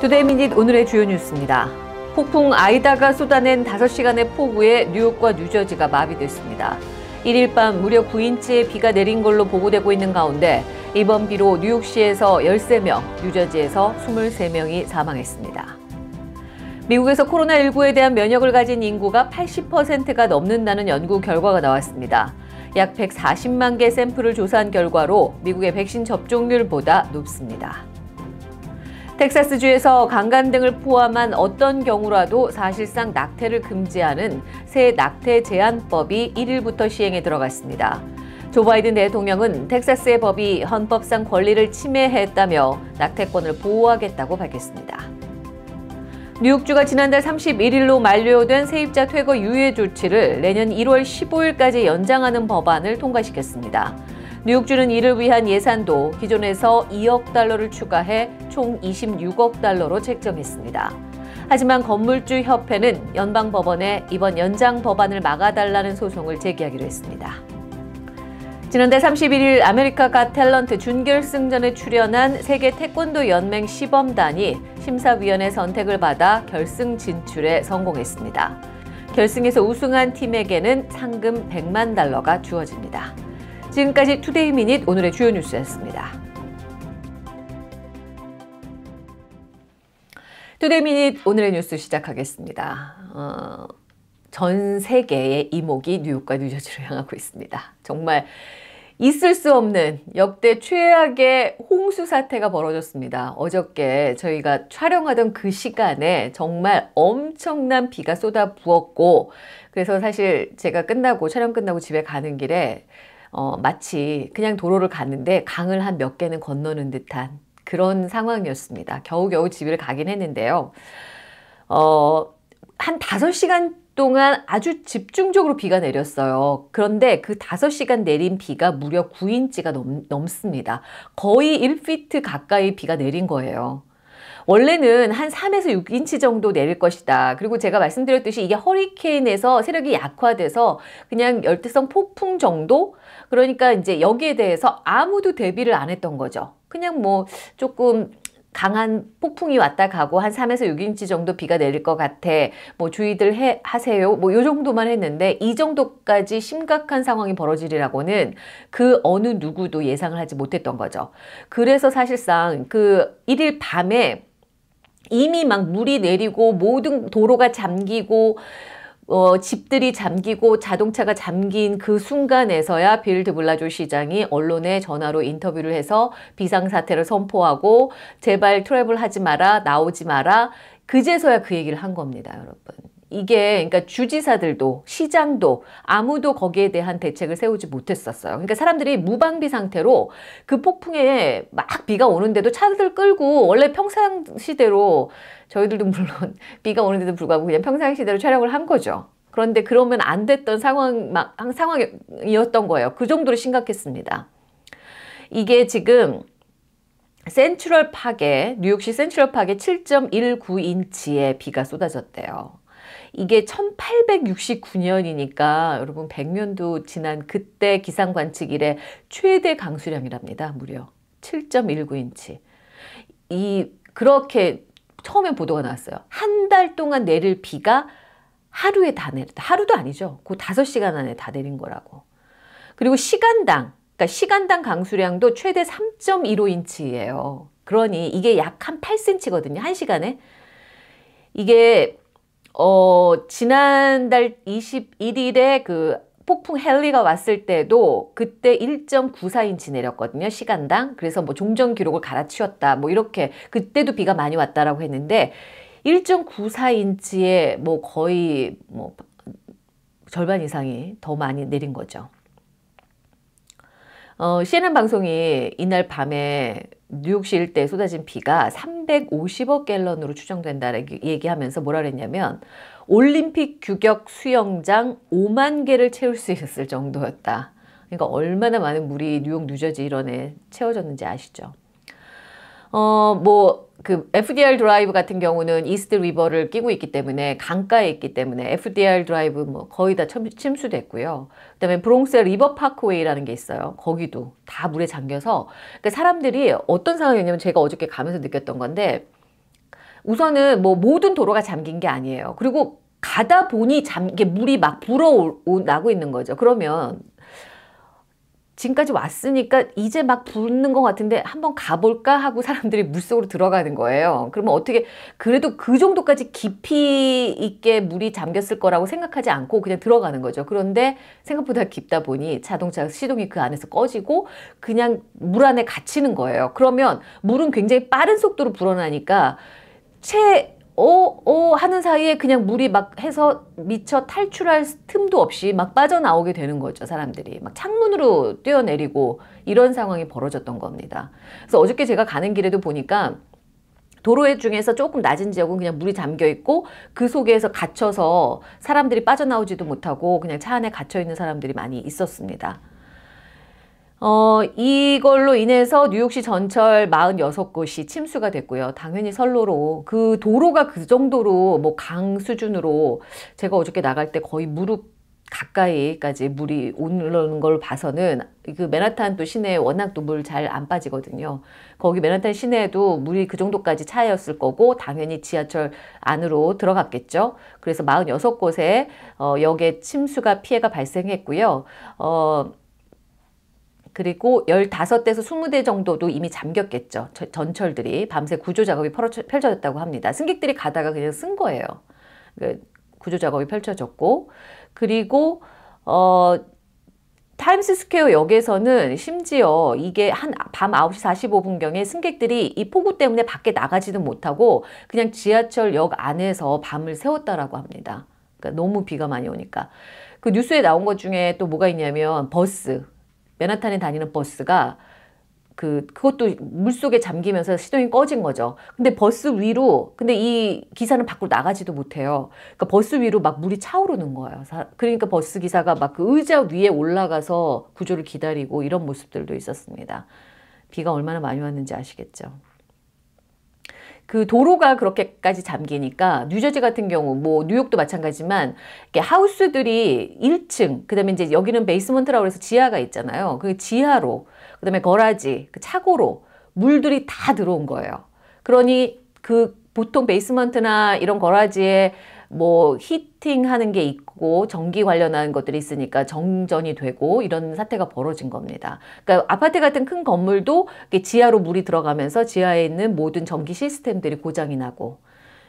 Today Minute 오늘의 주요 뉴스입니다. 폭풍 아이다가 쏟아낸 5시간의 폭우에 뉴욕과 뉴저지가 마비됐습니다. 1일 밤 무려 9인치의 비가 내린 걸로 보고되고 있는 가운데 이번 비로 뉴욕시에서 13명, 뉴저지에서 23명이 사망했습니다. 미국에서 코로나19에 대한 면역을 가진 인구가 80%가 넘는다는 연구 결과가 나왔습니다. 약 140만 개 샘플을 조사한 결과로 미국의 백신 접종률보다 높습니다. 텍사스주에서 강간 등을 포함한 어떤 경우라도 사실상 낙태를 금지하는 새 낙태 제한법이 1일부터 시행에 들어갔습니다. 조 바이든 대통령은 텍사스의 법이 헌법상 권리를 침해했다며 낙태권을 보호하겠다고 밝혔습니다. 뉴욕주가 지난달 31일로 만료된 세입자 퇴거 유예 조치를 내년 1월 15일까지 연장하는 법안을 통과시켰습니다. 뉴욕주는 이를 위한 예산도 기존에서 2억 달러를 추가해 총 26억 달러로 책정했습니다. 하지만 건물주 협회는 연방 법원에 이번 연장 법안을 막아달라는 소송을 제기하기로 했습니다. 지난달 31일 America's Got Talent 준결승전에 출연한 세계 태권도 연맹 시범단이 심사위원의 선택을 받아 결승 진출에 성공했습니다. 결승에서 우승한 팀에게는 상금 100만 달러가 주어집니다. 지금까지 Today Minute 오늘의 주요 뉴스였습니다. Today Minute 오늘의 뉴스 시작하겠습니다. 어, 전 세계의 이목이 뉴욕과 뉴저지로 향하고 있습니다. 정말 있을 수 없는 역대 최악의 홍수 사태가 벌어졌습니다. 어저께 저희가 촬영하던 그 시간에 정말 엄청난 비가 쏟아 부었고 그래서 사실 제가 끝나고 촬영 끝나고 집에 가는 길에 어, 마치 그냥 도로를 갔는데 강을 한 몇 개는 건너는 듯한 그런 상황이었습니다. 겨우겨우 집을 가긴 했는데요. 어, 한 5시간 동안 아주 집중적으로 비가 내렸어요. 그런데 그 5시간 내린 비가 무려 9인치가 넘, 넘습니다. 거의 1피트 가까이 비가 내린 거예요. 원래는 한 3에서 6인치 정도 내릴 것이다. 그리고 제가 말씀드렸듯이 이게 허리케인에서 세력이 약화돼서 그냥 열대성 폭풍 정도? 그러니까 이제 여기에 대해서 아무도 대비를 안 했던 거죠. 그냥 뭐 조금 강한 폭풍이 왔다 가고 한 3에서 6인치 정도 비가 내릴 것 같아. 뭐 주의들 해, 하세요. 뭐 요 정도만 했는데 이 정도까지 심각한 상황이 벌어지리라고는 그 어느 누구도 예상을 하지 못했던 거죠. 그래서 사실상 그 1일 밤에 이미 막 물이 내리고 모든 도로가 잠기고 어, 집들이 잠기고 자동차가 잠긴 그 순간에서야 빌 드블라지오 시장이 언론에 전화로 인터뷰를 해서 비상사태를 선포하고 제발 travel 하지 마라 나오지 마라. 그제서야 그 얘기를 한 겁니다 여러분 이게 그러니까 주지사들도 시장도 아무도 거기에 대한 대책을 세우지 못했었어요. 그러니까 사람들이 무방비 상태로 그 폭풍에 막 비가 오는데도 차들 끌고 원래 평상시대로 저희들도 물론 비가 오는데도 불구하고 그냥 평상시대로 촬영을 한 거죠. 그런데 그러면 안 됐던 상황 막 상황이었던 거예요. 그 정도로 심각했습니다. 이게 지금 센트럴 파에 뉴욕시 센트럴 파에 7.19인치의 비가 쏟아졌대요. 이게 1869년이니까 여러분 100년도 지난 그때 기상 관측 이래 최대 강수량이랍니다. 무려 7.19인치. 이 그렇게 처음에 보도가 나왔어요. 한 달 동안 내릴 비가 하루에 다 내렸다. 하루도 아니죠. 그 5시간 안에 다 내린 거라고. 그리고 시간당, 그러니까 시간당 강수량도 최대 3.15인치예요. 그러니 이게 약 한 8cm거든요. 한 시간에. 이게 어, 지난달 21일에 그 폭풍 헬리가 왔을 때도 그때 1.94인치 내렸거든요. 시간당. 그래서 뭐 종전 기록을 갈아치웠다. 뭐 이렇게 그때도 비가 많이 왔다라고 했는데 1.94인치에 뭐 거의 뭐 절반 이상이 더 많이 내린 거죠. 어, CNN 방송이 이날 밤에 뉴욕시 일대에 쏟아진 비가 350억 갤런으로 추정된다는 얘기하면서 뭐라 그랬냐면 올림픽 규격 수영장 5만 개를 채울 수 있을 정도였다. 그러니까 얼마나 많은 물이 뉴욕, 뉴저지 이런 데에 채워졌는지 아시죠? 어, 뭐, 그 FDR 드라이브 같은 경우는 이스트 리버를 끼고 있기 때문에 강가에 있기 때문에 FDR 드라이브 뭐 거의 다 침수됐고요. 그다음에 브롱스 리버 파크웨이라는 게 있어요. 거기도 다 물에 잠겨서 그러니까 사람들이 어떤 상황이냐면 제가 어저께 가면서 느꼈던 건데 우선은 뭐 모든 도로가 잠긴 게 아니에요. 그리고 가다 보니 잠, 이게 물이 막 불어나고 있는 거죠. 그러면 지금까지 왔으니까 이제 막 붓는 것 같은데 한번 가볼까 하고 사람들이 물속으로 들어가는 거예요. 그러면 어떻게 그래도 그 정도까지 깊이 있게 물이 잠겼을 거라고 생각하지 않고 그냥 들어가는 거죠. 그런데 생각보다 깊다 보니 자동차 시동이 그 안에서 꺼지고 그냥 물 안에 갇히는 거예요. 그러면 물은 굉장히 빠른 속도로 불어나니까 채 어, 어 하는 사이에 그냥 물이 막 해서 미처 탈출할 틈도 없이 막 빠져나오게 되는 거죠, 사람들이. 막 창문으로 뛰어내리고 이런 상황이 벌어졌던 겁니다. 그래서 어저께 제가 가는 길에도 보니까 도로에 중에서 조금 낮은 지역은 그냥 물이 잠겨 있고 그 속에서 갇혀서 사람들이 빠져나오지도 못하고 그냥 차 안에 갇혀 있는 사람들이 많이 있었습니다. 어, 이걸로 인해서 뉴욕시 전철 46곳이 침수가 됐고요. 당연히 선로로 그 도로가 그 정도로 뭐 강 수준으로 제가 어저께 나갈 때 거의 무릎 가까이까지 물이 오르는 걸 봐서는 그 맨하탄 또 시내에 워낙 또 물 잘 안 빠지거든요. 거기 맨하탄 시내에도 물이 그 정도까지 차였을 거고 당연히 지하철 안으로 들어갔겠죠. 그래서 46곳에 어, 역에 침수가 피해가 발생했고요. 어, 그리고 15대에서 20대 정도도 이미 잠겼겠죠. 전철들이 밤새 구조 작업이 펼쳐졌다고 합니다. 승객들이 가다가 그냥 쓴 거예요. 그 구조 작업이 펼쳐졌고 그리고 어 타임스 스퀘어 역에서는 심지어 이게 한 밤 9시 45분경에 승객들이 이 폭우 때문에 밖에 나가지도 못하고 그냥 지하철 역 안에서 밤을 새웠다라고 합니다. 그러니까 너무 비가 많이 오니까. 그 뉴스에 나온 것 중에 또 뭐가 있냐면 버스. 맨하탄에 다니는 버스가 그 그것도 물속에 잠기면서 시동이 꺼진 거죠. 근데 버스 위로 근데 이 기사는 밖으로 나가지도 못해요. 그러니까 버스 위로 막 물이 차오르는 거예요. 그러니까 버스 기사가 막 그 의자 위에 올라가서 구조를 기다리고 이런 모습들도 있었습니다. 비가 얼마나 많이 왔는지 아시겠죠. 그 도로가 그렇게까지 잠기니까 뉴저지 같은 경우 뭐 뉴욕도 마찬가지지만 이렇게 house들이 1층 그다음에 이제 여기는 basement라고 해서 지하가 있잖아요. 그 지하로 그다음에 garage 그 차고로 물들이 다 들어온 거예요. 그러니 그 보통 베이스먼트나 이런 거라지에 뭐 히팅하는 게 있고 전기 관련한 것들이 있으니까 정전이 되고 이런 사태가 벌어진 겁니다. 그러니까 아파트 같은 큰 건물도 지하로 물이 들어가면서 지하에 있는 모든 전기 시스템들이 고장이 나고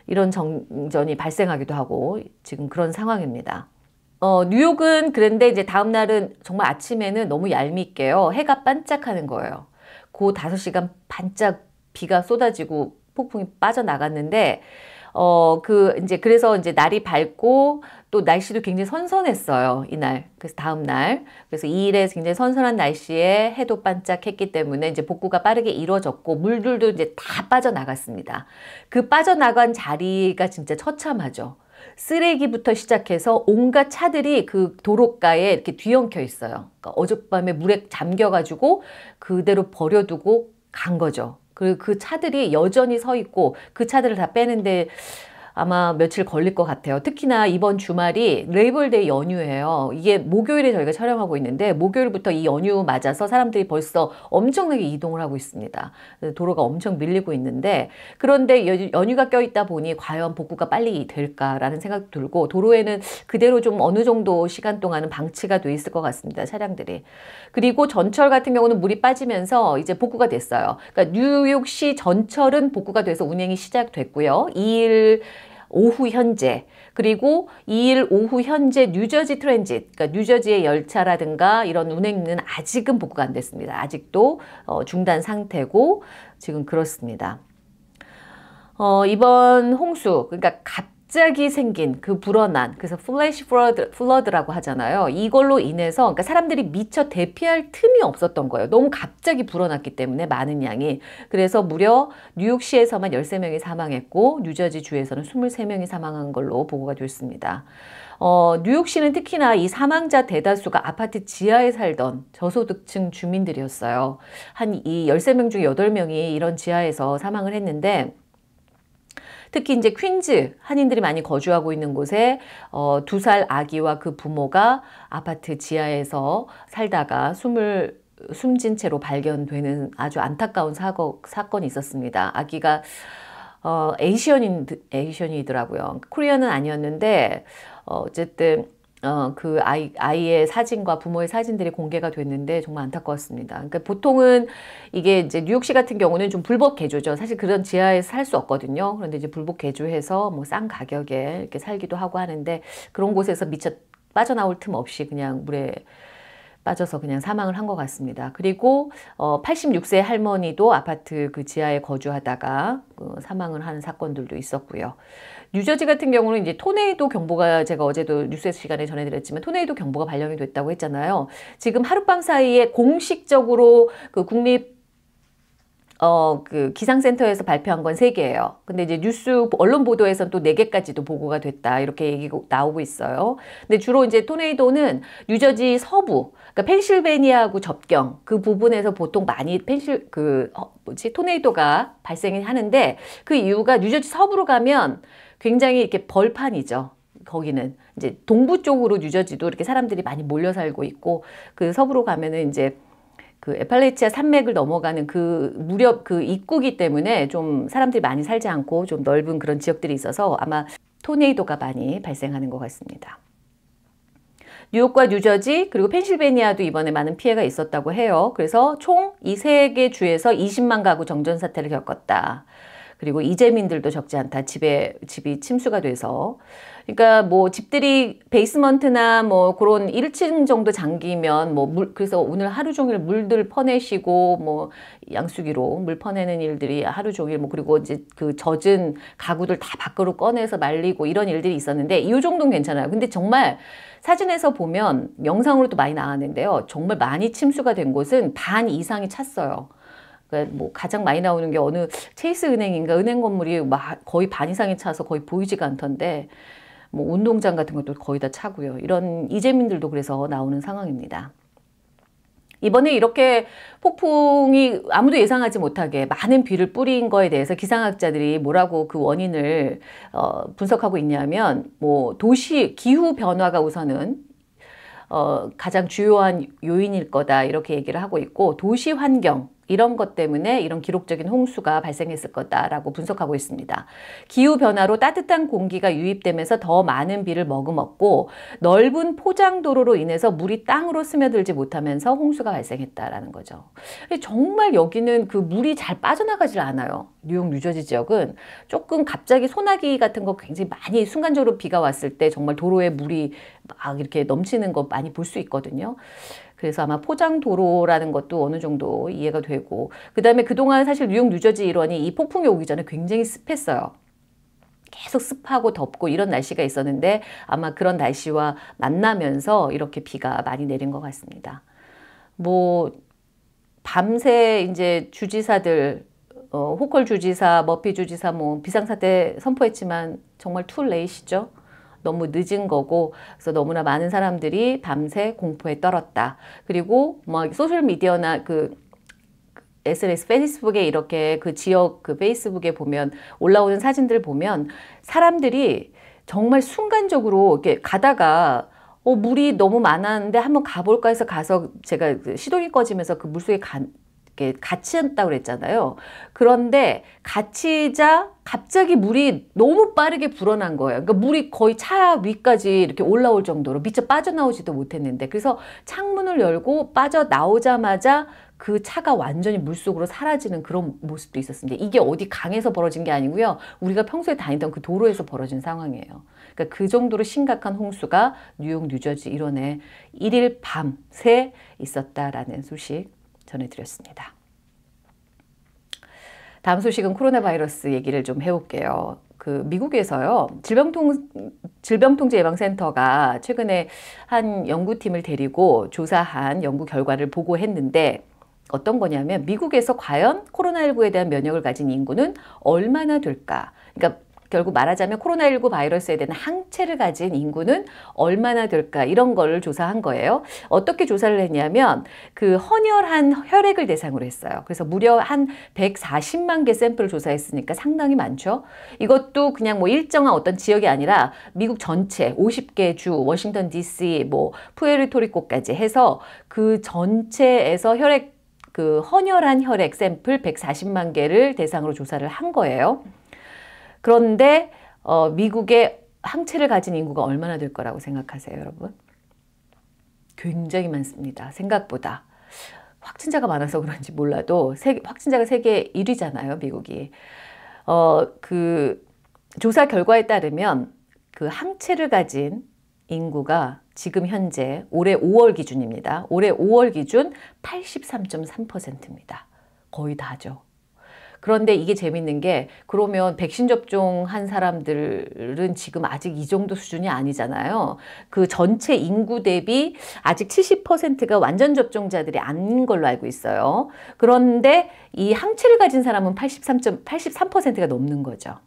이런 정전이 발생하기도 하고 지금 그런 상황입니다. 어, 뉴욕은 그런데 이제 다음 날은 정말 아침에는 너무 얄밉게요. 해가 반짝하는 거예요. 그 5시간 반짝 비가 쏟아지고 폭풍이 빠져나갔는데 어, 그, 이제, 그래서 이제 날이 밝고 또 날씨도 굉장히 선선했어요. 이날. 그래서 다음 날. 그래서 2일에 굉장히 선선한 날씨에 해도 반짝했기 때문에 이제 복구가 빠르게 이루어졌고 물들도 이제 다 빠져나갔습니다. 그 빠져나간 자리가 진짜 처참하죠. 쓰레기부터 시작해서 온갖 차들이 그 도로가에 이렇게 뒤엉켜 있어요. 그러니까 어젯밤에 물에 잠겨가지고 그대로 버려두고 간 거죠. 그리고 그 차들이 여전히 서 있고 그 차들을 다 빼는데 아마 며칠 걸릴 것 같아요. 특히나 이번 주말이 Labor Day 연휴예요. 이게 목요일에 저희가 촬영하고 있는데 목요일부터 이 연휴 맞아서 사람들이 벌써 엄청나게 이동을 하고 있습니다. 도로가 엄청 밀리고 있는데 그런데 연휴가 껴있다 보니 과연 복구가 빨리 될까라는 생각 들고 도로에는 그대로 좀 어느 정도 시간 동안은 방치가 돼 있을 것 같습니다. 차량들이. 그리고 전철 같은 경우는 물이 빠지면서 이제 복구가 됐어요. 그러니까 뉴욕시 전철은 복구가 돼서 운행이 시작됐고요. 2일 오후 현재 그리고 2일 오후 현재 뉴저지 Transit 그러니까 뉴저지의 열차라든가 이런 운행은 아직은 복구가 안 됐습니다. 아직도 어, 중단 상태고 지금 그렇습니다. 어, 이번 홍수 그러니까 갑 갑자기 생긴 그 불어난 그래서 flash flood, flood라고 하잖아요. 이걸로 인해서 그러니까 사람들이 미처 대피할 틈이 없었던 거예요. 너무 갑자기 불어났기 때문에 많은 양이 그래서 무려 뉴욕시에서만 13명이 사망했고 뉴저지 주에서는 23명이 사망한 걸로 보고가 됐습니다. 어, 뉴욕시는 특히나 이 사망자 대다수가 아파트 지하에 살던 저소득층 주민들이었어요. 한 이 13명 중 8명이 이런 지하에서 사망을 했는데 특히 이제 퀸즈 한인들이 많이 거주하고 있는 곳에 어, 두 살 아기와 그 부모가 아파트 지하에서 살다가 숨을 숨진 채로 발견되는 아주 안타까운 사고, 사건이 있었습니다. 아기가 어, 에이시언인, 에이시언이더라고요. 코리아는 아니었는데 어, 어쨌든 어, 그 아이, 아이의 사진과 부모의 사진들이 공개가 됐는데 정말 안타까웠습니다. 그러니까 보통은 이게 이제 뉴욕시 같은 경우는 좀 불법 개조죠. 사실 그런 지하에서 살 수 없거든요. 그런데 이제 불법 개조해서 뭐 싼 가격에 이렇게 살기도 하고 하는데 그런 곳에서 미처 빠져나올 틈 없이 그냥 물에 빠져서 그냥 사망을 한 것 같습니다. 그리고 어, 86세 할머니도 아파트 그 지하에 거주하다가 그 사망을 하는 사건들도 있었고요. 뉴저지 같은 경우는 이제 토네이도 경보가 제가 어제도 뉴스 시간에 전해드렸지만 토네이도 경보가 발령이 됐다고 했잖아요. 지금 하룻밤 사이에 공식적으로 그 국립 어, 그 기상센터에서 발표한 건 세개예요 근데 이제 뉴스 언론 보도에서는 또 네개까지도 보고가 됐다. 이렇게 얘기가 나오고 있어요. 근데 주로 이제 토네이도는 뉴저지 서부, 그러니까 펜실베니아하고 접경 그 부분에서 보통 많이 펜실 그 어, 뭐지 토네이도가 발생이 하는데 그 이유가 뉴저지 서부로 가면 굉장히 이렇게 벌판이죠. 거기는 이제 동부 쪽으로 뉴저지도 이렇게 사람들이 많이 몰려 살고 있고 그 서부로 가면은 이제 그 에팔레치아 산맥을 넘어가는 그 무렵 그 입구기 때문에 좀 사람들이 많이 살지 않고 좀 넓은 그런 지역들이 있어서 아마 토네이도가 많이 발생하는 것 같습니다. 뉴욕과 뉴저지 그리고 펜실베니아도 이번에 많은 피해가 있었다고 해요. 그래서 총 이 세 개 주에서 20만 가구 정전 사태를 겪었다. 그리고 이재민들도 적지 않다. 집에 집이 침수가 돼서 그러니까 뭐 집들이 베이스먼트나 뭐 그런 1층 정도 잠기면 뭐 물 그래서 오늘 하루 종일 물들 퍼내시고 뭐 양수기로 물 퍼내는 일들이 하루 종일 뭐 그리고 이제 그 젖은 가구들 다 밖으로 꺼내서 말리고 이런 일들이 있었는데 이 정도는 괜찮아요. 근데 정말 사진에서 보면 영상으로도 많이 나왔는데요. 정말 많이 침수가 된 곳은 반 이상이 찼어요. 그러니까 뭐 가장 많이 나오는 게 어느 체이스 은행인가 은행 건물이 거의 반 이상이 차서 거의 보이지가 않던데 뭐 운동장 같은 것도 거의 다 차고요. 이런 이재민들도 그래서 나오는 상황입니다. 이번에 이렇게 폭풍이 아무도 예상하지 못하게 많은 비를 뿌린 거에 대해서 기상학자들이 뭐라고 그 원인을 어, 분석하고 있냐면 뭐 도시 기후 변화가 우선은 어, 가장 주요한 요인일 거다 이렇게 얘기를 하고 있고 도시 환경 이런 것 때문에 이런 기록적인 홍수가 발생했을 거다라고 분석하고 있습니다. 기후변화로 따뜻한 공기가 유입되면서 더 많은 비를 머금었고 넓은 포장도로로 인해서 물이 땅으로 스며들지 못하면서 홍수가 발생했다라는 거죠. 정말 여기는 그 물이 잘 빠져나가질 않아요. 뉴욕, 뉴저지 지역은 조금 갑자기 소나기 같은 거 굉장히 많이 순간적으로 비가 왔을 때 정말 도로에 물이 막 이렇게 넘치는 거 많이 볼 수 있거든요. 그래서 아마 포장 도로라는 것도 어느 정도 이해가 되고 그 다음에 그동안 사실 뉴욕 뉴저지 일원이 이 폭풍이 오기 전에 굉장히 습했어요. 계속 습하고 덥고 이런 날씨가 있었는데 아마 그런 날씨와 만나면서 이렇게 비가 많이 내린 것 같습니다. 뭐 밤새 이제 주지사들 어, 호컬 주지사, 머피 주지사 뭐 비상사태 선포했지만 정말 too late이죠. 너무 늦은 거고 그래서 너무나 많은 사람들이 밤새 공포에 떨었다. 그리고 뭐 소셜 미디어나 그 SNS 페이스북에 이렇게 그 지역 그 페이스북에 보면 올라오는 사진들 보면 사람들이 정말 순간적으로 이렇게 가다가 어, 물이 너무 많았는데 한번 가볼까 해서 가서 제가 그 시동이 꺼지면서 그 물속에 간, 이렇게 갇혔다고 그랬잖아요. 그런데 갇히자 갑자기 물이 너무 빠르게 불어난 거예요. 그러니까 물이 거의 차 위까지 이렇게 올라올 정도로 미처 빠져나오지도 못했는데 그래서 창문을 열고 빠져나오자마자 그 차가 완전히 물속으로 사라지는 그런 모습도 있었습니다. 이게 어디 강에서 벌어진 게 아니고요. 우리가 평소에 다니던 그 도로에서 벌어진 상황이에요. 그러니까 그 정도로 심각한 홍수가 뉴욕, 뉴저지 일원에 1일 밤새 있었다라는 소식 전해드렸습니다. 다음 소식은 코로나 바이러스 얘기를 좀 해볼게요. 그 미국에서요 질병통 질병통제 예방센터가 최근에 한 연구팀을 데리고 조사한 연구 결과를 보고했는데 어떤 거냐면 미국에서 과연 코로나19에 대한 면역을 가진 인구는 얼마나 될까? 그러니까 결국 말하자면 코로나19 바이러스에 대한 항체를 가진 인구는 얼마나 될까 이런 걸 조사한 거예요. 어떻게 조사를 했냐면 그 헌혈한 혈액을 대상으로 했어요. 그래서 무려 한 140만 개 샘플을 조사했으니까 상당히 많죠. 이것도 그냥 뭐 일정한 어떤 지역이 아니라 미국 전체 50개 주, 워싱턴 DC, 뭐 푸에르토리코까지 해서 그 전체에서 혈액 그 헌혈한 혈액 샘플 140만 개를 대상으로 조사를 한 거예요. 그런데 어, 미국의 항체를 가진 인구가 얼마나 될 거라고 생각하세요, 여러분? 굉장히 많습니다. 생각보다. 확진자가 많아서 그런지 몰라도 세계, 확진자가 세계 1위잖아요, 미국이. 어, 그 조사 결과에 따르면 그 항체를 가진 인구가 지금 현재 올해 5월 기준입니다. 올해 5월 기준 83.3%입니다. 거의 다죠. 그런데 이게 재밌는 게 그러면 백신 접종한 사람들은 지금 아직 이 정도 수준이 아니잖아요. 그 전체 인구 대비 아직 70%가 완전 접종자들이 아닌 걸로 알고 있어요. 그런데 이 항체를 가진 사람은 83.83%가 넘는 거죠.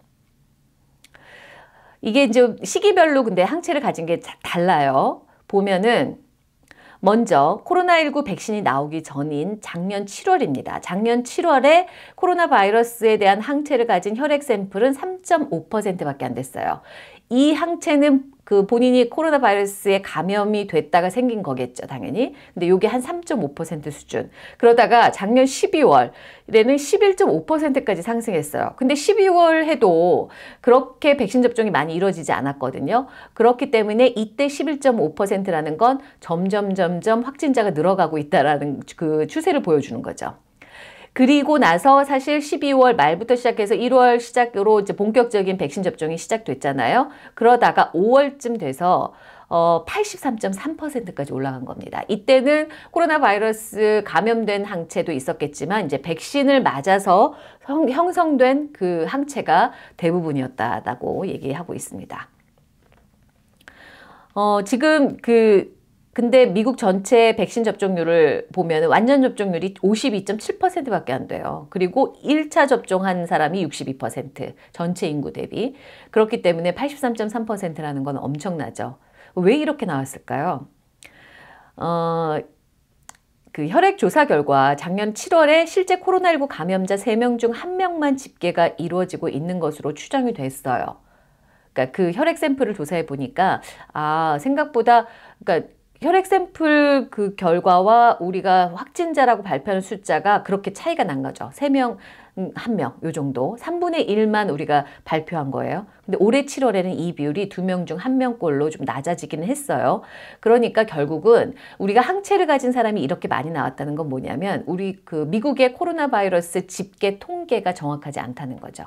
이게 이제 시기별로 근데 항체를 가진 게 달라요. 보면은 먼저 코로나19 백신이 나오기 전인 작년 7월입니다. 작년 7월에 코로나 바이러스에 대한 항체를 가진 혈액 샘플은 3.5%밖에 안 됐어요. 이 항체는 그 본인이 코로나 바이러스에 감염이 됐다가 생긴 거겠죠, 당연히. 근데 이게 한 3.5% 수준. 그러다가 작년 12월에는 11.5%까지 상승했어요. 근데 12월 해도 그렇게 백신 접종이 많이 이루어지지 않았거든요. 그렇기 때문에 이때 11.5%라는 건 점점 점점 확진자가 늘어가고 있다라는 그 추세를 보여주는 거죠. 그리고 나서 사실 12월 말부터 시작해서 1월 시작으로 이제 본격적인 백신 접종이 시작됐잖아요. 그러다가 5월쯤 돼서 어, 83.3%까지 올라간 겁니다. 이때는 코로나 바이러스 감염된 항체도 있었겠지만 이제 백신을 맞아서 형성된 그 항체가 대부분이었다고 얘기하고 있습니다. 어, 지금 그 근데 미국 전체 백신 접종률을 보면 완전 접종률이 52.7%밖에 안 돼요. 그리고 1차 접종한 사람이 62% 전체 인구 대비. 그렇기 때문에 83.3%라는 건 엄청나죠. 왜 이렇게 나왔을까요? 어, 그 혈액 조사 결과 작년 7월에 실제 코로나19 감염자 3명 중 1명만 집계가 이루어지고 있는 것으로 추정이 됐어요. 그러니까 그 혈액 샘플을 조사해 보니까 아, 생각보다 그러니까 혈액 샘플 그 결과와 우리가 확진자라고 발표하는 숫자가 그렇게 차이가 난 거죠. 3명, 1명, 음, 요 정도. 3분의 1만 우리가 발표한 거예요. 근데 올해 7월에는 이 비율이 2명 중 1명꼴로 좀 낮아지기는 했어요. 그러니까 결국은 우리가 항체를 가진 사람이 이렇게 많이 나왔다는 건 뭐냐면 우리 그 미국의 코로나 바이러스 집계 통계가 정확하지 않다는 거죠.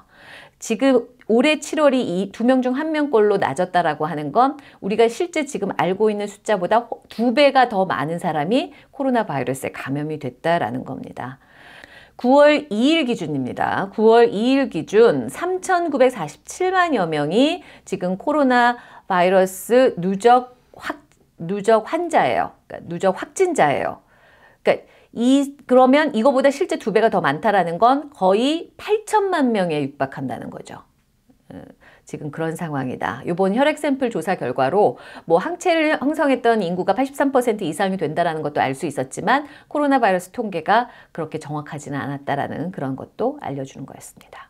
지금 올해 7월이 두 명 중 한 명꼴로 낮았다라고 하는 건 우리가 실제 지금 알고 있는 숫자보다 두 배가 더 많은 사람이 코로나 바이러스에 감염이 됐다라는 겁니다. 9월 2일 기준입니다. 9월 2일 기준 3,947만여 명이 지금 코로나 바이러스 누적 확, 누적 환자예요. 그러니까 누적 확진자예요. 그러니까 이 그러면 이거보다 실제 두 배가 더 많다라는 건 거의 8천만 명에 육박한다는 거죠. 어, 지금 그런 상황이다. 이번 혈액 샘플 조사 결과로 뭐 항체를 형성했던 인구가 83% 이상이 된다라는 것도 알 수 있었지만 코로나 바이러스 통계가 그렇게 정확하지는 않았다라는 그런 것도 알려주는 거였습니다.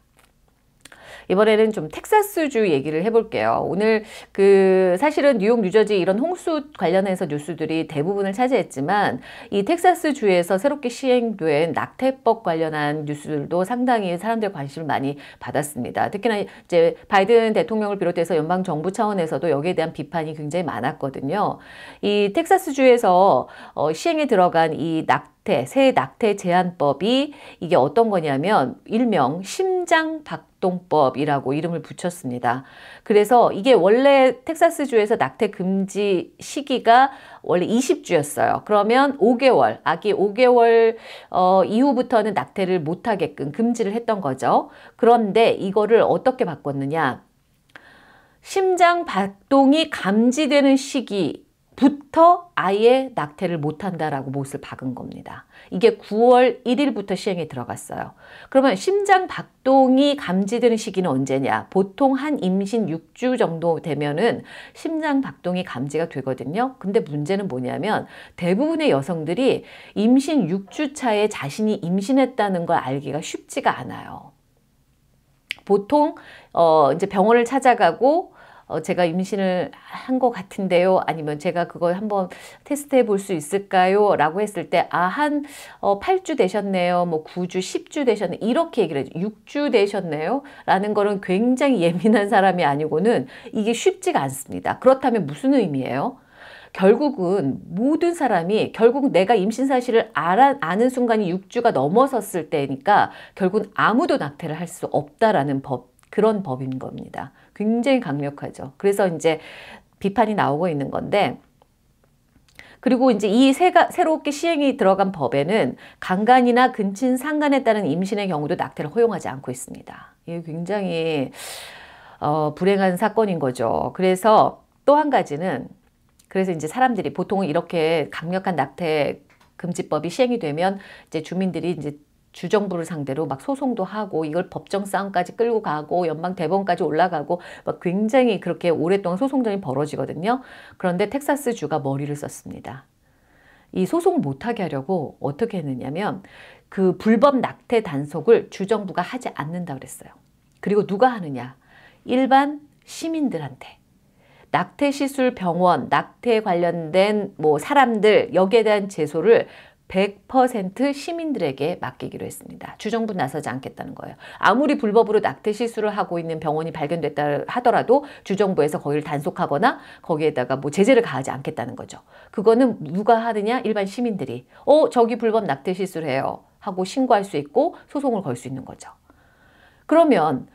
이번에는 좀 텍사스주 얘기를 해볼게요. 오늘 그 사실은 뉴욕, 뉴저지 이런 홍수 관련해서 뉴스들이 대부분을 차지했지만 이 텍사스주에서 새롭게 시행된 낙태법 관련한 뉴스들도 상당히 사람들 관심을 많이 받았습니다. 특히나 이제 바이든 대통령을 비롯해서 연방 정부 차원에서도 여기에 대한 비판이 굉장히 많았거든요. 이 텍사스주에서 어, 시행에 들어간 이 낙태, 새 낙태 제한법이 이게 어떤 거냐면 일명 심장 박 낙동법이라고 이름을 붙였습니다. 그래서 이게 원래 텍사스주에서 낙태 금지 시기가 원래 20주였어요. 그러면 5개월, 아기 5개월 어, 이후부터는 낙태를 못하게끔 금지를 했던 거죠. 그런데 이거를 어떻게 바꿨느냐. 심장 박동이 감지되는 시기 부터 아예 낙태를 못한다라고 못을 박은 겁니다. 이게 9월 1일부터 시행에 들어갔어요. 그러면 심장 박동이 감지되는 시기는 언제냐? 보통 한 임신 6주 정도 되면은 심장 박동이 감지가 되거든요. 근데 문제는 뭐냐면 대부분의 여성들이 임신 6주 차에 자신이 임신했다는 걸 알기가 쉽지가 않아요. 보통 어 이제 병원을 찾아가고 어, 제가 임신을 한 것 같은데요. 아니면 제가 그걸 한번 테스트해 볼 수 있을까요? 라고 했을 때, 아, 한, 어, 8주 되셨네요. 뭐 9주, 10주 되셨네. 이렇게 얘기를 해죠. 6주 되셨네요. 라는 거는 굉장히 예민한 사람이 아니고는 이게 쉽지가 않습니다. 그렇다면 무슨 의미예요? 결국은 모든 사람이 결국 내가 임신 사실을 알아, 아는 순간이 6주가 넘어섰을 때니까 결국은 아무도 낙태를 할 수 없다라는 법, 그런 법인 겁니다. 굉장히 강력하죠. 그래서 이제 비판이 나오고 있는 건데 그리고 이제 이 새가, 새롭게 시행이 들어간 법에는 강간이나 근친 상간에 따른 임신의 경우도 낙태를 허용하지 않고 있습니다. 이게 굉장히 어, 불행한 사건인 거죠. 그래서 또 한 가지는 그래서 이제 사람들이 보통은 이렇게 강력한 낙태 금지법이 시행이 되면 이제 주민들이 이제 주정부를 상대로 막 소송도 하고 이걸 법정 싸움까지 끌고 가고 연방 대법원까지 올라가고 막 굉장히 그렇게 오랫동안 소송전이 벌어지거든요. 그런데 텍사스 주가 머리를 썼습니다. 이 소송 못하게 하려고 어떻게 했느냐면 그 불법 낙태 단속을 주정부가 하지 않는다 그랬어요. 그리고 누가 하느냐? 일반 시민들한테. 낙태 시술 병원, 낙태 관련된 뭐 사람들 여기에 대한 제소를 100% 시민들에게 맡기기로 했습니다. 주정부 나서지 않겠다는 거예요. 아무리 불법으로 낙태 시술을 하고 있는 병원이 발견됐다 하더라도 주정부에서 거기를 단속하거나 거기에다가 뭐 제재를 가하지 않겠다는 거죠. 그거는 누가 하느냐? 일반 시민들이. 어, 저기 불법 낙태 시술해요. 하고 신고할 수 있고 소송을 걸 수 있는 거죠. 그러면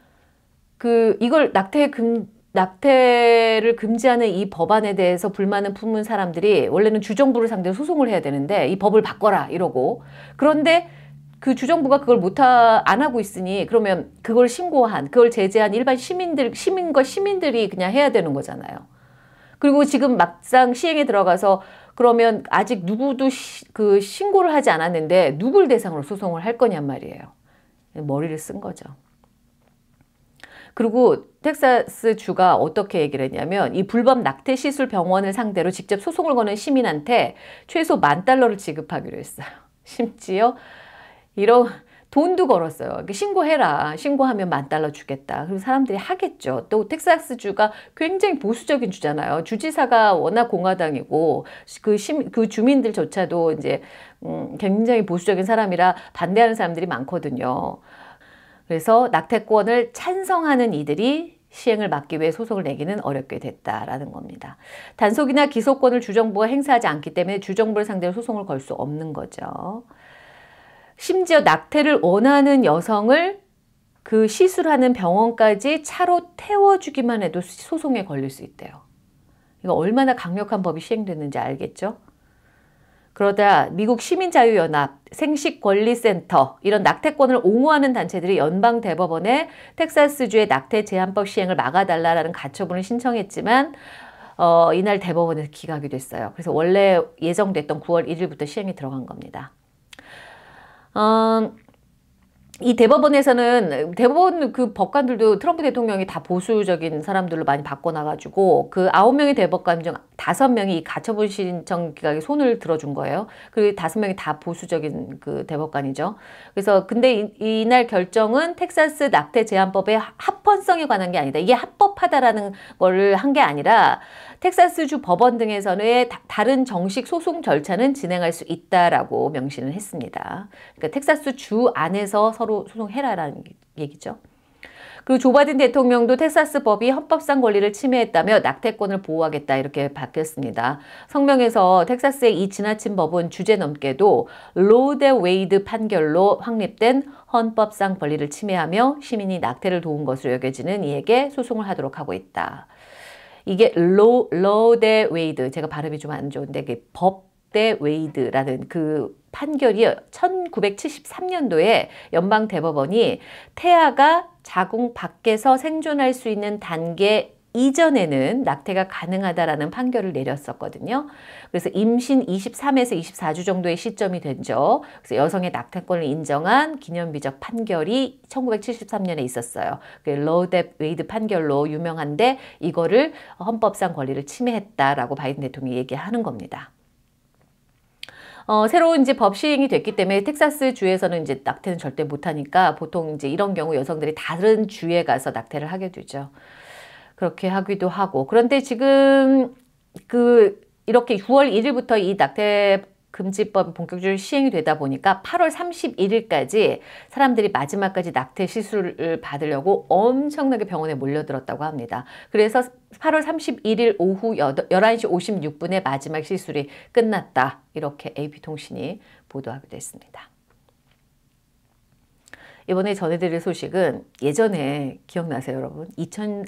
그 이걸 낙태 금 낙태를 금지하는 이 법안에 대해서 불만을 품은 사람들이 원래는 주정부를 상대로 소송을 해야 되는데 이 법을 바꿔라 이러고 그런데 그 주정부가 그걸 못하 안 하고 있으니 그러면 그걸 신고한 그걸 제재한 일반 시민들 시민과 시민들이 그냥 해야 되는 거잖아요. 그리고 지금 막상 시행에 들어가서 그러면 아직 누구도 시, 그 신고를 하지 않았는데 누굴 대상으로 소송을 할 거냔 말이에요. 머리를 쓴 거죠. 그리고 텍사스 주가 어떻게 얘기를 했냐면 이 불법 낙태 시술 병원을 상대로 직접 소송을 거는 시민한테 최소 만 달러를 지급하기로 했어요. 심지어 이런 돈도 걸었어요. 신고해라. 신고하면 만 달러 주겠다. 그리고 사람들이 하겠죠. 또 텍사스 주가 굉장히 보수적인 주잖아요. 주지사가 워낙 공화당이고 그, 심, 그 주민들조차도 이제 음, 굉장히 보수적인 사람이라 반대하는 사람들이 많거든요. 그래서 낙태권을 찬성하는 이들이 시행을 막기 위해 소송을 내기는 어렵게 됐다라는 겁니다. 단속이나 기소권을 주정부가 행사하지 않기 때문에 주정부를 상대로 소송을 걸 수 없는 거죠. 심지어 낙태를 원하는 여성을 그 시술하는 병원까지 차로 태워주기만 해도 소송에 걸릴 수 있대요. 이거 얼마나 강력한 법이 시행됐는지 알겠죠? 그러다 미국 시민자유연합, 생식권리센터 이런 낙태권을 옹호하는 단체들이 연방 대법원에 텍사스주의 낙태 제한법 시행을 막아달라라는 가처분을 신청했지만 어, 이날 대법원에서 기각이 됐어요. 그래서 원래 예정됐던 9월 1일부터 시행이 들어간 겁니다. 어, 이 대법원에서는 대법원 그 법관들도 트럼프 대통령이 다 보수적인 사람들로 많이 바꿔놔가지고 그 아홉 명의 대법관 중 다섯 명이 이 가처분 신청 기각에 손을 들어준 거예요. 그리고 다섯 명이 다 보수적인 그 대법관이죠. 그래서 근데 이, 날 결정은 텍사스 낙태 제한법의 합헌성에 관한 게 아니다. 이게 합법하다라는 거를 한게 아니라 텍사스주 법원 등에서는 다른 정식 소송 절차는 진행할 수 있다라고 명시는 했습니다. 그러니까 텍사스 주 안에서 서로 소송해라라는 얘기죠. 그리고 조 바든 대통령도 텍사스 법이 헌법상 권리를 침해했다며 낙태권을 보호하겠다 이렇게 바뀌었습니다. 성명에서 텍사스의 이 지나친 법은 주제 넘게도 로 대 웨이드 판결로 확립된 헌법상 권리를 침해하며 시민이 낙태를 도운 것으로 여겨지는 이에게 소송을 하도록 하고 있다. 이게 로, 로 대 웨이드. 제가 발음이 좀 안 좋은데 로 대 웨이드라는 그 판결이 1973년도에 연방 대법원이 태아가 자궁 밖에서 생존할 수 있는 단계 이전에는 낙태가 가능하다라는 판결을 내렸었거든요. 그래서 임신 23에서 24주 정도의 시점이 되죠. 그래서 여성의 낙태권을 인정한 기념비적 판결이 1973년에 있었어요. 그 로 대 웨이드 판결로 유명한데 이거를 헌법상 권리를 침해했다라고 바이든 대통령이 얘기하는 겁니다. 어, 새로운 이제 법 시행이 됐기 때문에 텍사스 주에서는 이제 낙태는 절대 못하니까 보통 이제 이런 경우 여성들이 다른 주에 가서 낙태를 하게 되죠. 그렇게 하기도 하고. 그런데 지금 그 이렇게 6월 1일부터 이 낙태 금지법이 본격적으로 시행이 되다 보니까 8월 31일까지 사람들이 마지막까지 낙태 시술을 받으려고 엄청나게 병원에 몰려들었다고 합니다. 그래서 8월 31일 오후 11시 56분에 마지막 시술이 끝났다. 이렇게 AP통신이 보도하기도 했습니다. 이번에 전해드릴 소식은 예전에 기억나세요, 여러분? 2000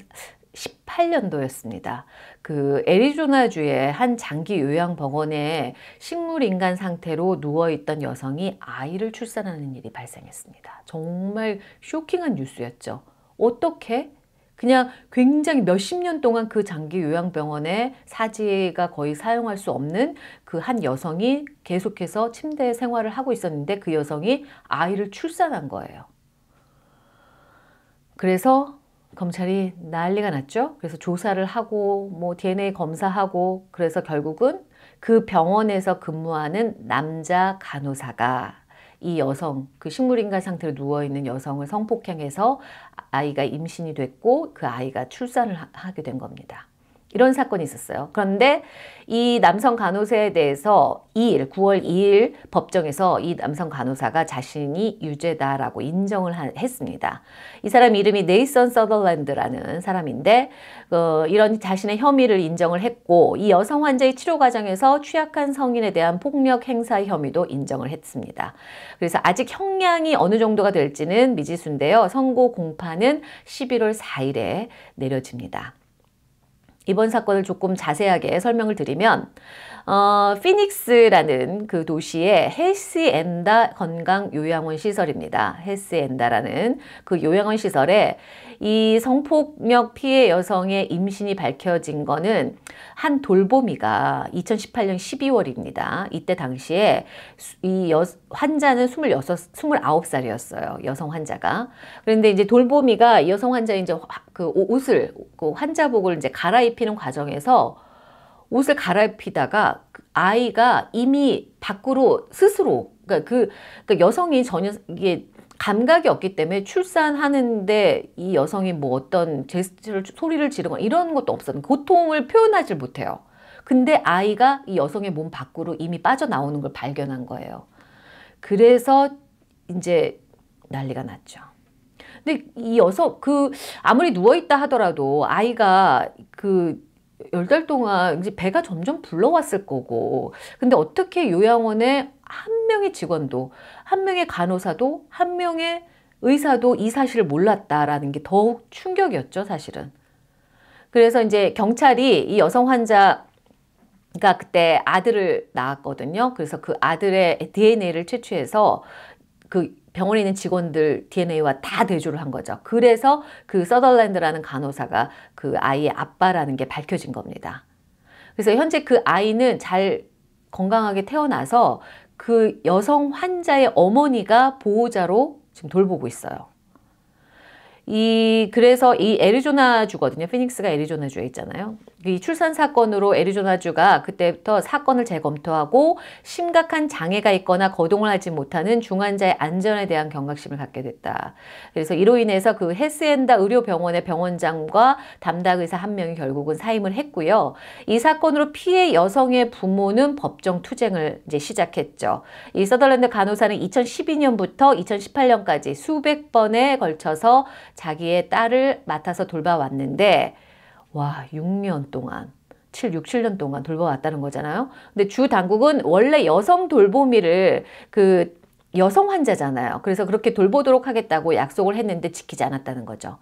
18년도였습니다. 그 애리조나주의 한 장기 요양 병원에 식물 인간 상태로 누워 있던 여성이 아이를 출산하는 일이 발생했습니다. 정말 쇼킹한 뉴스였죠. 어떻게? 그냥 굉장히 몇십 년 동안 그 장기 요양병원에 사지가 거의 사용할 수 없는 그 한 여성이 계속해서 침대 생활을 하고 있었는데 그 여성이 아이를 출산한 거예요. 그래서 검찰이 난리가 났죠. 그래서 조사를 하고 뭐 DNA 검사하고 그래서 결국은 그 병원에서 근무하는 남자 간호사가 이 여성 그 식물인간 상태로 누워 있는 여성을 성폭행해서 아이가 임신이 됐고 그 아이가 출산을 하게 된 겁니다. 이런 사건이 있었어요. 그런데 이 남성 간호사에 대해서 2일, 9월 2일 법정에서 이 남성 간호사가 자신이 유죄다라고 인정을 하, 했습니다. 이 사람 이름이 네이선 서덜랜드라는 사람인데 어, 이런 자신의 혐의를 인정을 했고 이 여성 환자의 치료 과정에서 취약한 성인에 대한 폭력 행사 혐의도 인정을 했습니다. 그래서 아직 형량이 어느 정도가 될지는 미지수인데요. 선고 공판은 11월 4일에 내려집니다. 이번 사건을 조금 자세하게 설명을 드리면 어, 피닉스라는 그 도시의 헬스엔다 건강 요양원 시설입니다. 헬스엔다라는 그 요양원 시설에 이 성폭력 피해 여성의 임신이 밝혀진 거는 한 돌보미가 2018년 12월입니다. 이때 당시에 이 여, 환자는 26, 29살이었어요. 여성 환자가. 그런데 이제 돌보미가 여성 환자 이제 그 옷을, 그 환자복을 이제 갈아입히는 과정에서 옷을 갈아입히다가 그 아이가 이미 밖으로 스스로 그러니까 그 그러니까 여성이 전혀 이게 감각이 없기 때문에 출산하는데 이 여성이 뭐 어떤 제스처를 소리를 지르거나 이런 것도 없었는 고통을 표현하지 못해요. 근데 아이가 이 여성의 몸 밖으로 이미 빠져나오는 걸 발견한 거예요. 그래서 이제 난리가 났죠. 근데 이 여성 그 아무리 누워 있다 하더라도 아이가 그 열 달 동안 이제 배가 점점 불러왔을 거고 근데 어떻게 요양원에 한 명의 직원도, 한 명의 간호사도, 한 명의 의사도 이 사실을 몰랐다라는 게 더욱 충격이었죠, 사실은. 그래서 이제 경찰이 이 여성 환자 가 그때 아들을 낳았거든요. 그래서 그 아들의 DNA를 채취해서 그 병원에 있는 직원들 DNA와 다 대조를 한 거죠. 그래서 그 서덜랜드라는 간호사가 그 아이의 아빠라는 게 밝혀진 겁니다. 그래서 현재 그 아이는 잘 건강하게 태어나서 그 여성 환자의 어머니가 보호자로 지금 돌보고 있어요. 이 그래서 이 애리조나주거든요. 피닉스가 애리조나주에 있잖아요. 이 출산 사건으로 애리조나주가 그때부터 사건을 재검토하고 심각한 장애가 있거나 거동을 하지 못하는 중환자의 안전에 대한 경각심을 갖게 됐다. 그래서 이로 인해서 그 헤스엔다 의료병원의 병원장과 담당 의사 한 명이 결국은 사임을 했고요. 이 사건으로 피해 여성의 부모는 법정 투쟁을 이제 시작했죠. 이 서덜랜드 간호사는 2012년부터 2018년까지 수백 번에 걸쳐서 자기의 딸을 맡아서 돌봐왔는데 와 6년 동안 7, 6, 7년 동안 돌봐왔다는 거잖아요. 근데 주 당국은 원래 여성 돌보미를 그 여성 환자잖아요. 그래서 그렇게 돌보도록 하겠다고 약속을 했는데 지키지 않았다는 거죠.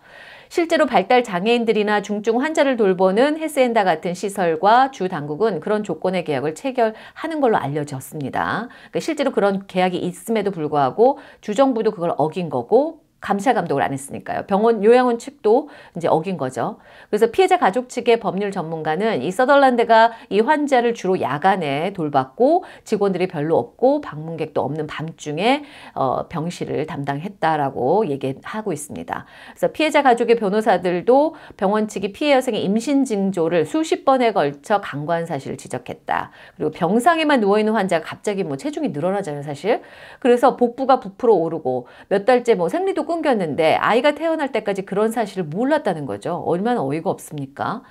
실제로 발달 장애인들이나 중증 환자를 돌보는 헬스엔다 같은 시설과 주 당국은 그런 조건의 계약을 체결하는 걸로 알려졌습니다. 그러니까 실제로 그런 계약이 있음에도 불구하고 주정부도 그걸 어긴 거고 감사 감독을 안 했으니까요. 병원 요양원 측도 이제 어긴 거죠. 그래서 피해자 가족 측의 법률 전문가는 이 서덜란드가 이 환자를 주로 야간에 돌봤고 직원들이 별로 없고 방문객도 없는 밤중에 어, 병실을 담당했다라고 얘기하고 있습니다. 그래서 피해자 가족의 변호사들도 병원 측이 피해 여성의 임신 징조를 수십 번에 걸쳐 강구한 사실을 지적했다. 그리고 병상에만 누워 있는 환자가 갑자기 뭐 체중이 늘어나잖아요, 사실. 그래서 복부가 부풀어 오르고 몇 달째 뭐 생리도 끊겼는데 아이가 태어날 때까지 그런 사실을 몰랐다는 거죠. 얼마나 어이가 없습니까?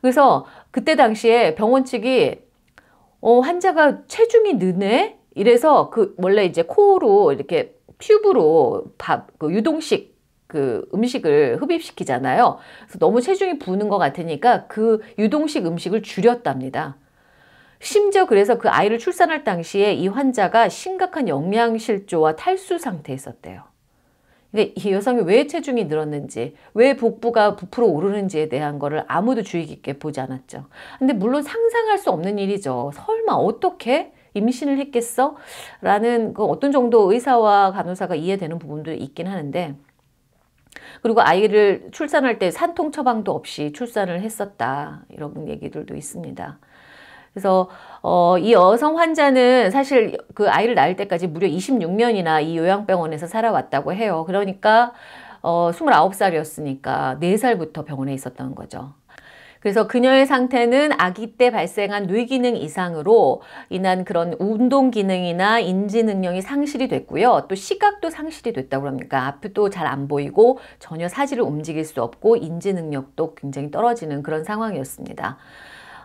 그래서 그때 당시에 병원 측이 어, 환자가 체중이 느네? 이래서 그 원래 이제 코로 이렇게 튜브로 밥, 그 유동식 그 음식을 흡입시키잖아요. 그래서 너무 체중이 부는 것 같으니까 그 유동식 음식을 줄였답니다. 심지어 그래서 그 아이를 출산할 당시에 이 환자가 심각한 영양실조와 탈수 상태에 있었대요. 근데 이 여성이 왜 체중이 늘었는지, 왜 복부가 부풀어 오르는지에 대한 거를 아무도 주의 깊게 보지 않았죠. 근데 물론 상상할 수 없는 일이죠. 설마 어떻게 임신을 했겠어? 라는 그 어떤 정도 의사와 간호사가 이해되는 부분도 있긴 하는데, 그리고 아이를 출산할 때 산통 처방도 없이 출산을 했었다. 이런 얘기들도 있습니다. 그래서 어, 이 여성 환자는 사실 그 아이를 낳을 때까지 무려 26년이나 이 요양병원에서 살아왔다고 해요. 그러니까 어, 29살이었으니까 4살부터 병원에 있었던 거죠. 그래서 그녀의 상태는 아기 때 발생한 뇌기능 이상으로 인한 그런 운동 기능이나 인지 능력이 상실이 됐고요. 또 시각도 상실이 됐다고 합니까? 앞도 잘 안 보이고 전혀 사지를 움직일 수 없고 인지 능력도 굉장히 떨어지는 그런 상황이었습니다.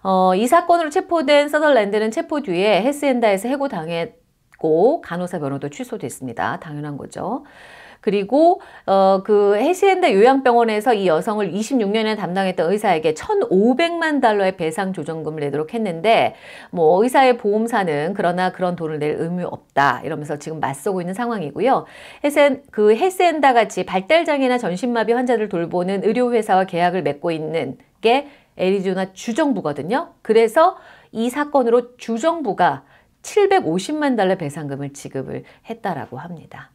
어, 이 사건으로 체포된 서덜랜드는 체포 뒤에 헤스엔다에서 해고당했고 간호사 변호도 취소됐습니다. 당연한 거죠. 그리고 어, 그 헤시엔다 요양병원에서 이 여성을 26년에 담당했던 의사에게 1,500만 달러의 배상 조정금을 내도록 했는데 뭐 의사의 보험사는 그러나 그런 돈을 낼 의무 없다 이러면서 지금 맞서고 있는 상황이고요. 헤센 그 헤스엔다 같이 발달 장애나 전신마비 환자들 돌보는 의료 회사와 계약을 맺고 있는 게 애리조나 주정부거든요. 그래서 이 사건으로 주정부가 750만 달러 배상금을 지급을 했다라고 합니다.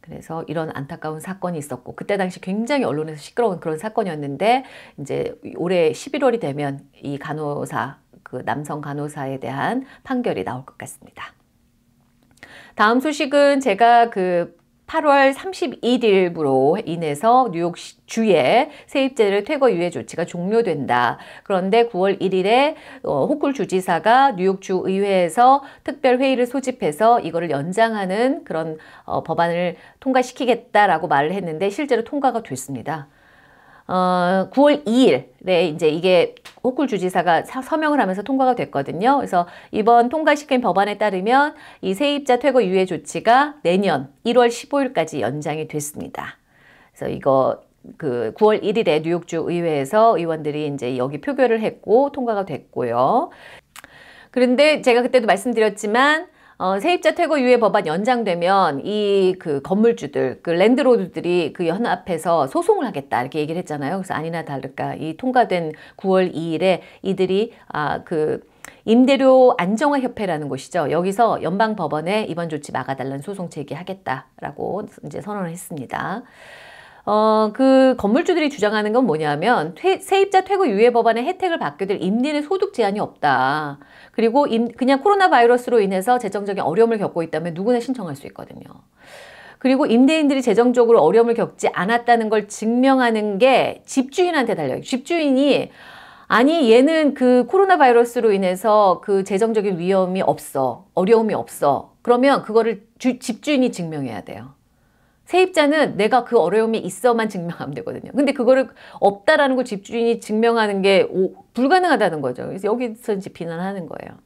그래서 이런 안타까운 사건이 있었고 그때 당시 굉장히 언론에서 시끄러운 그런 사건이었는데 이제 올해 11월이 되면 이 간호사 그 남성 간호사에 대한 판결이 나올 것 같습니다. 다음 소식은 제가 그 8월 31일부로 인해서 뉴욕 주에 세입자를 퇴거 유예 조치가 종료된다. 그런데 9월 1일에 어, 호쿨 주지사가 뉴욕주 의회에서 특별 회의를 소집해서 이거를 연장하는 그런 어, 법안을 통과시키겠다라고 말을 했는데 실제로 통과가 됐습니다. 어, 9월 2일에 이제 이게 호쿨 주지사가 서명을 하면서 통과가 됐거든요. 그래서 이번 통과시킨 법안에 따르면 이 세입자 퇴거 유예 조치가 내년 1월 15일까지 연장이 됐습니다. 그래서 이거 그 9월 1일에 뉴욕주 의회에서 의원들이 이제 여기 표결을 했고 통과가 됐고요. 그런데 제가 그때도 말씀드렸지만 어, 세입자 퇴거 유예 법안 연장되면 이 그 건물주들, 그 랜드로드들이 그 연합해서 소송을 하겠다 이렇게 얘기를 했잖아요. 그래서 아니나 다를까 이 통과된 9월 2일에 이들이 아그 임대료 안정화 협회라는 곳이죠. 여기서 연방 법원에 이번 조치 막아달라는 소송 제기하겠다라고 이제 선언을 했습니다. 어, 그 건물주들이 주장하는 건 뭐냐면 퇴, 세입자 퇴거 유예 법안의 혜택을 받게 될 임대인의 소득 제한이 없다. 그리고 임, 그냥 코로나 바이러스로 인해서 재정적인 어려움을 겪고 있다면 누구나 신청할 수 있거든요. 그리고 임대인들이 재정적으로 어려움을 겪지 않았다는 걸 증명하는 게 집주인한테 달려요. 집주인이 아니 얘는 그 코로나 바이러스로 인해서 그 재정적인 위험이 없어. 어려움이 없어. 그러면 그거를 주, 집주인이 증명해야 돼요. 세입자는 내가 그 어려움이 있어만 증명하면 되거든요. 근데 그거를 없다라는 걸 집주인이 증명하는 게 오, 불가능하다는 거죠. 그래서 여기서 이제 비난하는 거예요.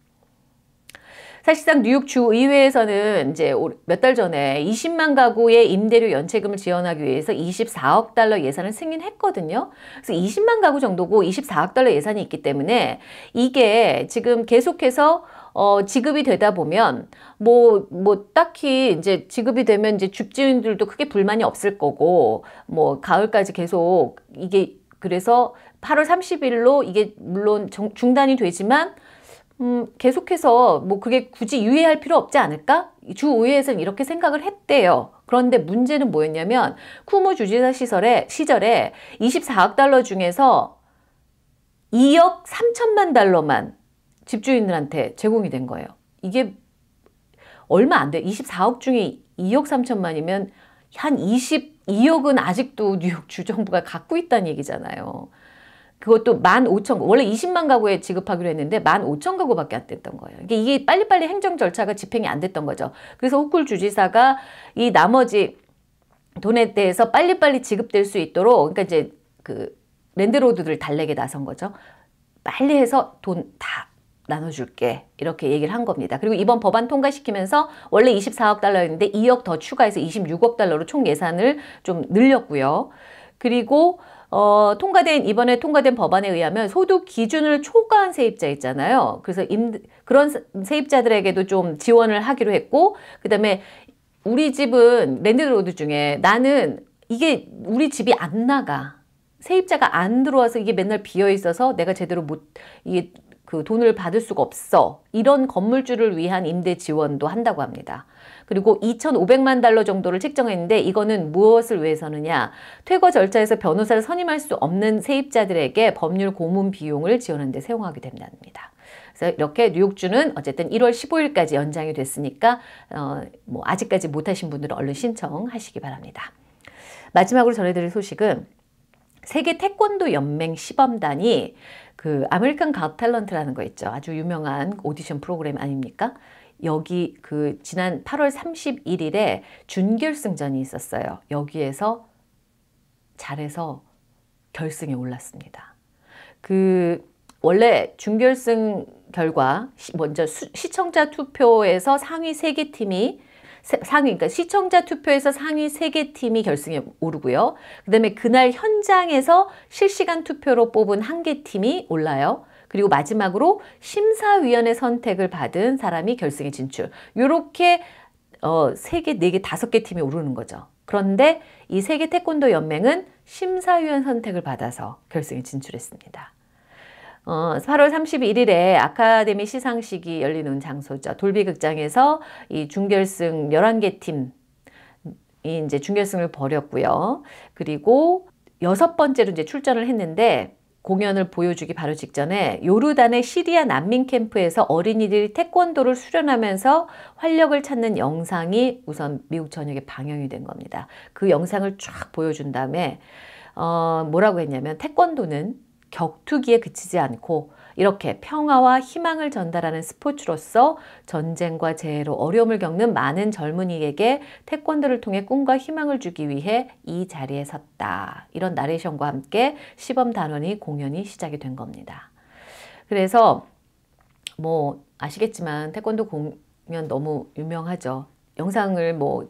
사실상 뉴욕 주의회에서는 이제 몇 달 전에 20만 가구의 임대료 연체금을 지원하기 위해서 24억 달러 예산을 승인했거든요. 그래서 20만 가구 정도고 24억 달러 예산이 있기 때문에 이게 지금 계속해서 어, 지급이 되다 보면 뭐, 뭐 딱히 이제 지급이 되면 이제 집주인들도 크게 불만이 없을 거고 뭐 가을까지 계속 이게 그래서 8월 30일로 이게 물론 정, 중단이 되지만 음, 계속해서 뭐 그게 굳이 유예할 필요 없지 않을까? 주 5회에서는 이렇게 생각을 했대요. 그런데 문제는 뭐였냐면 쿠모 주지사 시설에 시절에 24억 달러 중에서 2억 3천만 달러만 집주인들한테 제공이 된 거예요. 이게 얼마 안 돼. 24억 중에 2억 3천만이면 한 22억은 아직도 뉴욕 주정부가 갖고 있다는 얘기잖아요. 그것도 15,000, 원래 20만 가구에 지급하기로 했는데 15,000 가구밖에 안 됐던 거예요. 이게 빨리빨리 행정 절차가 집행이 안 됐던 거죠. 그래서 호쿨 주지사가 이 나머지 돈에 대해서 빨리빨리 지급될 수 있도록, 그러니까 이제 그 랜드로드들 달래게 나선 거죠. 빨리 해서 돈 다 나눠줄게. 이렇게 얘기를 한 겁니다. 그리고 이번 법안 통과시키면서 원래 24억 달러였는데 2억 더 추가해서 26억 달러로 총 예산을 좀 늘렸고요. 그리고 어, 통과된 이번에 통과된 법안에 의하면 소득 기준을 초과한 세입자 있잖아요. 그래서 임, 그런 세입자들에게도 좀 지원을 하기로 했고 그다음에 우리 집은 landlord 중에 나는 이게 우리 집이 안 나가. 세입자가 안 들어와서 이게 맨날 비어 있어서 내가 제대로 못 이게 그 돈을 받을 수가 없어. 이런 건물주를 위한 임대 지원도 한다고 합니다. 그리고 2,500만 달러 정도를 책정했는데 이거는 무엇을 위해서느냐. 퇴거 절차에서 변호사를 선임할 수 없는 세입자들에게 법률 고문 비용을 지원하는 데 사용하게 된답니다. 그래서 이렇게 뉴욕주는 어쨌든 1월 15일까지 연장이 됐으니까 어, 뭐 아직까지 못하신 분들은 얼른 신청하시기 바랍니다. 마지막으로 전해드릴 소식은 세계 태권도 연맹 시범단이 그 American Got Talent라는 거 있죠. 아주 유명한 오디션 프로그램 아닙니까? 여기 그 지난 8월 31일에 준결승전이 있었어요. 여기에서 잘해서 결승에 올랐습니다. 그 원래 준결승 결과 먼저 시청자 투표에서 상위 3개 팀이 상위, 그러니까 시청자 투표에서 상위 3개 팀이 결승에 오르고요. 그 다음에 그날 현장에서 실시간 투표로 뽑은 한 개 팀이 올라요. 그리고 마지막으로 심사위원회 선택을 받은 사람이 결승에 진출. 요렇게 어, 3개, 4개, 5개 팀이 오르는 거죠. 그런데 이 세계 태권도 연맹은 심사위원 선택을 받아서 결승에 진출했습니다. 어, 8월 31일에 아카데미 시상식이 열리는 장소죠. 돌비극장에서 이 중결승 11개 팀이 이제 중결승을 벌였고요. 그리고 여섯 번째로 이제 출전을 했는데 공연을 보여주기 바로 직전에 요르단의 시리아 난민 캠프에서 어린이들이 태권도를 수련하면서 활력을 찾는 영상이 우선 미국 전역에 방영이 된 겁니다. 그 영상을 쫙 보여준 다음에 어, 뭐라고 했냐면 태권도는 격투기에 그치지 않고 이렇게 평화와 희망을 전달하는 스포츠로서 전쟁과 재해로 어려움을 겪는 많은 젊은이에게 태권도를 통해 꿈과 희망을 주기 위해 이 자리에 섰다. 이런 나레이션과 함께 시범 단원이 공연이 시작이 된 겁니다. 그래서 뭐 아시겠지만 태권도 공연 너무 유명하죠. 영상을 뭐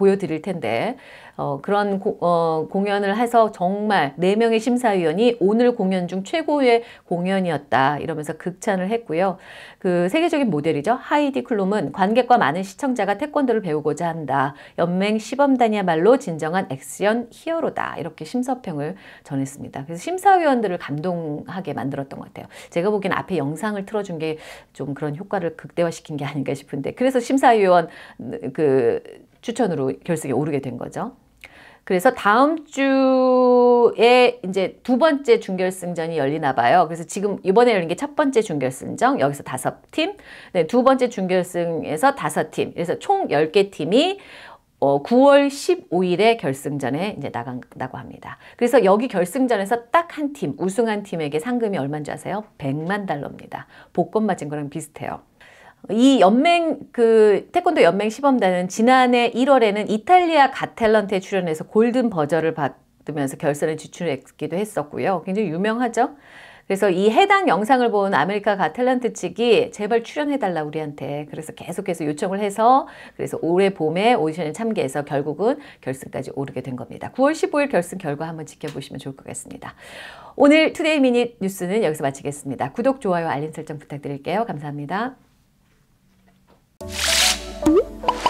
보여드릴 텐데 어, 그런 고, 어, 공연을 해서 정말 4명의 심사위원이 오늘 공연 중 최고의 공연이었다 이러면서 극찬을 했고요. 그 세계적인 모델이죠. 하이디 클룸은 관객과 많은 시청자가 태권도를 배우고자 한다. 연맹 시범단이야말로 진정한 액션 히어로다. 이렇게 심서평을 전했습니다. 그래서 심사위원들을 감동하게 만들었던 것 같아요. 제가 보기엔 앞에 영상을 틀어준 게 좀 그런 효과를 극대화시킨 게 아닌가 싶은데 그래서 심사위원 그 추천으로 결승에 오르게 된 거죠. 그래서 다음 주에 이제 두 번째 준결승전이 열리나 봐요. 그래서 지금 이번에 열린 게 첫 번째 준결승전, 여기서 다섯 팀. 네, 두 번째 준결승에서 다섯 팀. 그래서 총 10개 팀이 어, 9월 15일에 결승전에 이제 나간다고 합니다. 그래서 여기 결승전에서 딱 한 팀, 우승한 팀에게 상금이 얼마인 줄 아세요? 100만 달러입니다. 복권 맞은 거랑 비슷해요. 이 연맹 그 태권도 연맹 시범단은 지난해 1월에는 이탈리아 Got Talent에 출연해서 golden buzzer를 받으면서 결선에 진출했기도 했었고요. 굉장히 유명하죠. 그래서 이 해당 영상을 본 America Got Talent 측이 제발 출연해달라 우리한테 그래서 계속해서 요청을 해서 그래서 올해 봄에 오디션에 참가해서 결국은 결승까지 오르게 된 겁니다. 9월 15일 결승 결과 한번 지켜보시면 좋을 것 같습니다. 오늘 Today Minute 뉴스는 여기서 마치겠습니다. 구독, 좋아요, 알림 설정 부탁드릴게요. 감사합니다. Música